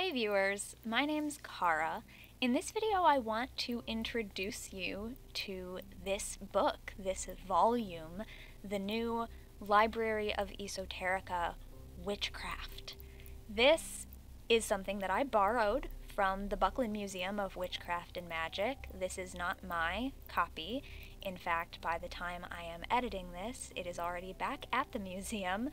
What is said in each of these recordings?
Hey viewers, my name's Cara. In this video I want to introduce you to this book, this volume, the new Library of Esoterica Witchcraft. This is something that I borrowed from the Buckland Museum of Witchcraft and Magic. This is not my copy. In fact, by the time I am editing this, it is already back at the museum.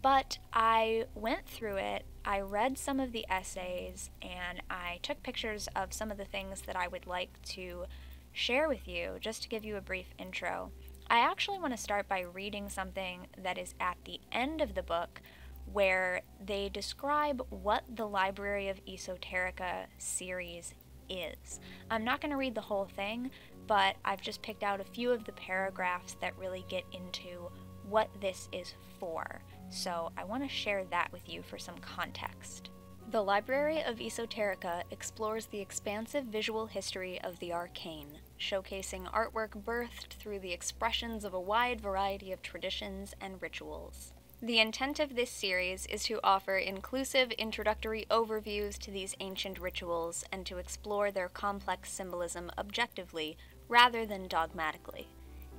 But I went through it, I read some of the essays, and I took pictures of some of the things that I would like to share with you just to give you a brief intro. I actually want to start by reading something that is at the end of the book where they describe what the Library of Esoterica series is. I'm not going to read the whole thing, but I've just picked out a few of the paragraphs that really get into what this is for. So I want to share that with you for some context. The Library of Esoterica explores the expansive visual history of the arcane, showcasing artwork birthed through the expressions of a wide variety of traditions and rituals. The intent of this series is to offer inclusive introductory overviews to these ancient rituals and to explore their complex symbolism objectively rather than dogmatically.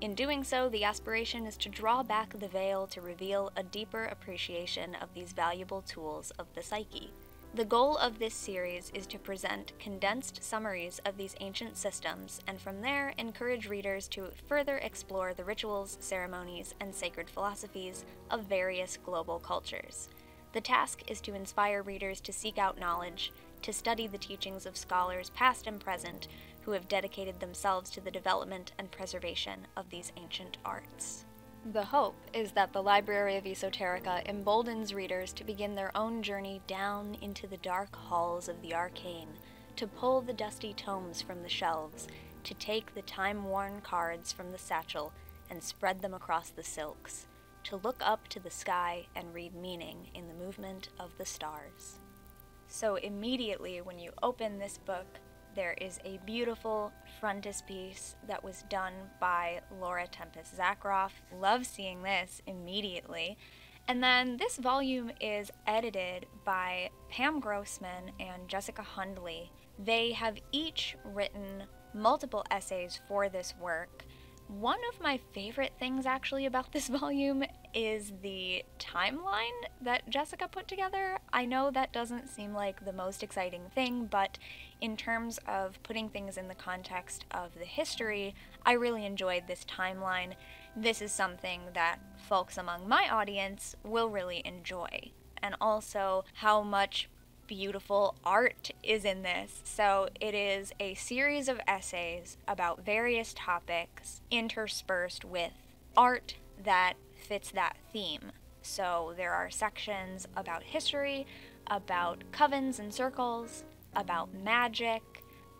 In doing so, the aspiration is to draw back the veil to reveal a deeper appreciation of these valuable tools of the psyche. The goal of this series is to present condensed summaries of these ancient systems, and from there encourage readers to further explore the rituals, ceremonies, and sacred philosophies of various global cultures. The task is to inspire readers to seek out knowledge, to study the teachings of scholars past and present, who have dedicated themselves to the development and preservation of these ancient arts. The hope is that the Library of Esoterica emboldens readers to begin their own journey down into the dark halls of the arcane, to pull the dusty tomes from the shelves, to take the time worn cards from the satchel and spread them across the silks, to look up to the sky and read meaning in the movement of the stars. So, immediately when you open this book, there is a beautiful frontispiece that was done by Laura Tempest Zakroff. Love seeing this immediately. And then this volume is edited by Pam Grossman and Jessica Hundley. They have each written multiple essays for this work. One of my favorite things actually about this volume is the timeline that Jessica put together. I know that doesn't seem like the most exciting thing, but in terms of putting things in the context of the history, I really enjoyed this timeline. This is something that folks among my audience will really enjoy. And also how much beautiful art is in this. So it is a series of essays about various topics interspersed with art that fits that theme. So there are sections about history, about covens and circles, about magic.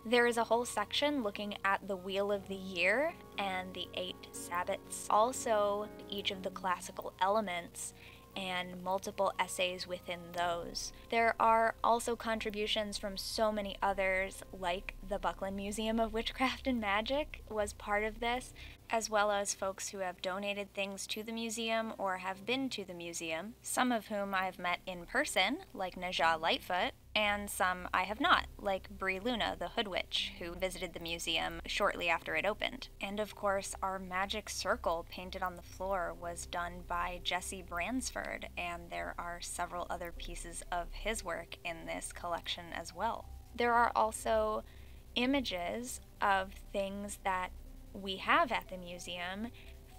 There is a whole section looking at the Wheel of the Year and the eight Sabbats, also each of the classical elements and multiple essays within those. There are also contributions from so many others, like the Buckland Museum of Witchcraft and Magic was part of this, as well as folks who have donated things to the museum or have been to the museum, some of whom I've met in person, like Najah Lightfoot, and some I have not, like Bri Luna, the Hoodwitch, who visited the museum shortly after it opened. And of course, our magic circle painted on the floor was done by Jesse Bransford, and there are several other pieces of his work in this collection as well. There are also images of things that we have at the museum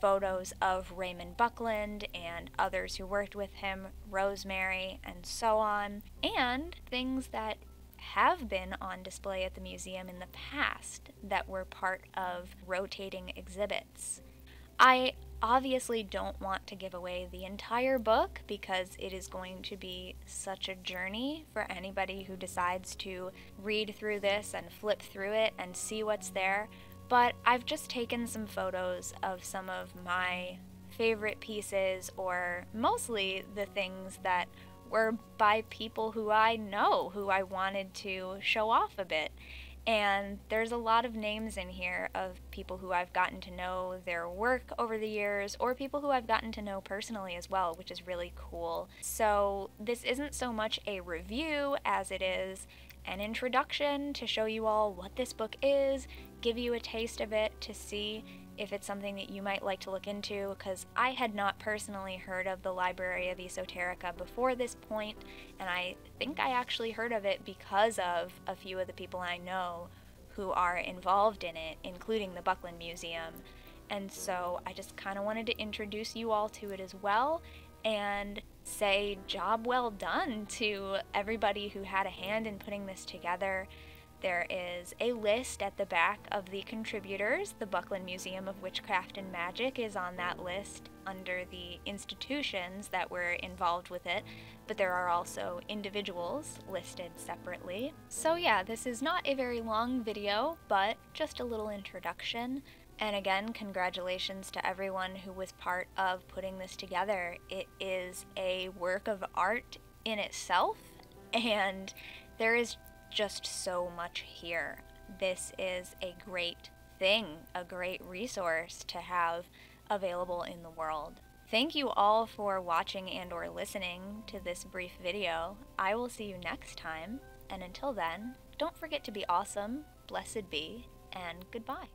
photos of Raymond Buckland and others who worked with him, Rosemary, and so on, and things that have been on display at the museum in the past that were part of rotating exhibits. I obviously don't want to give away the entire book because it is going to be such a journey for anybody who decides to read through this and flip through it and see what's there. But I've just taken some photos of some of my favorite pieces, or mostly the things that were by people who I know, who I wanted to show off a bit. And there's a lot of names in here of people who I've gotten to know their work over the years, or people who I've gotten to know personally as well, which is really cool. So, this isn't so much a review as it is an introduction to show you all what this book is, give you a taste of it to see if it's something that you might like to look into, because I had not personally heard of the Library of Esoterica before this point, and I think I actually heard of it because of a few of the people I know who are involved in it, including the Buckland Museum. And so I just kind of wanted to introduce you all to it as well and say job well done to everybody who had a hand in putting this together. There is a list at the back of the contributors. The Buckland Museum of Witchcraft and Magic is on that list under the institutions that were involved with it, but there are also individuals listed separately. So, yeah, this is not a very long video, but just a little introduction. And again, congratulations to everyone who was part of putting this together. It is a work of art in itself, and there is just so much here. This is a great thing, a great resource to have available in the world. Thank you all for watching and or listening to this brief video. I will see you next time, and until then, don't forget to be awesome, blessed be, and goodbye.